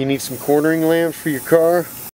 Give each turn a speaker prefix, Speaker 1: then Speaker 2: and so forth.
Speaker 1: You need some cornering lamps for your car?